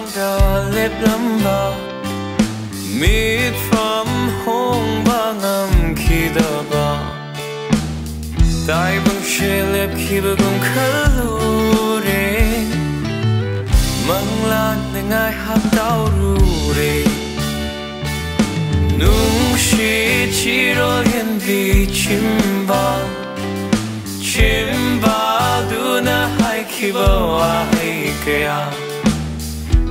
longer lip lumber Meet from home bangam kidaba Dai bang shilip kibagum kalure Mang lan ngai hap tau rure Nung shi chiro yen vi chimba Chimba duna hai kibawa hai kaya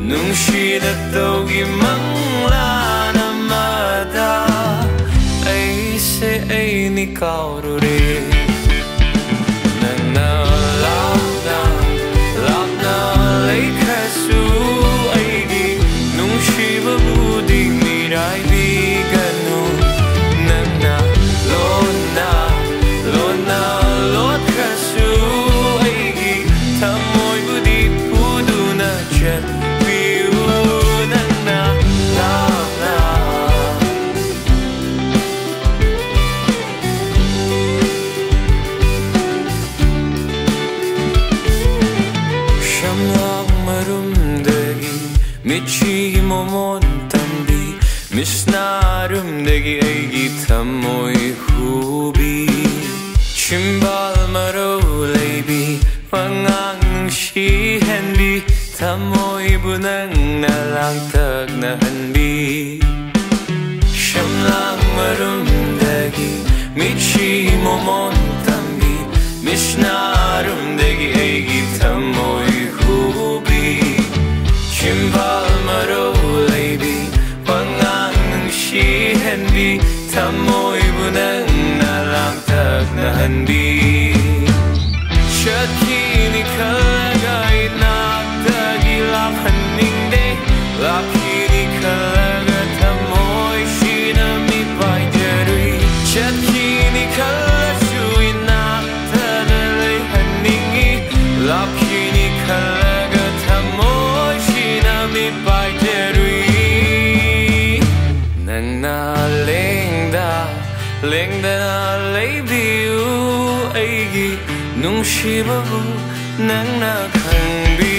ꯅꯨꯡꯁꯤꯗ ꯇꯧꯒꯤ ꯃꯪꯂꯥꯅ ꯃꯗꯥ ꯑꯩꯁꯦ ꯑꯩꯅꯤ ꯀꯥꯎꯔꯨꯔꯦ Reċimomontan bi Mish narum degi egi tamoj hubi. Qimbal maro lejbi Pangang shi henbi Tamoj bunang na lang tag na henbi. Shem lang marum degi Michimomontan bi Mish وننا لعمتك نهنديك Lengda na leibiu Aigi nung shibabu Nang na kang biu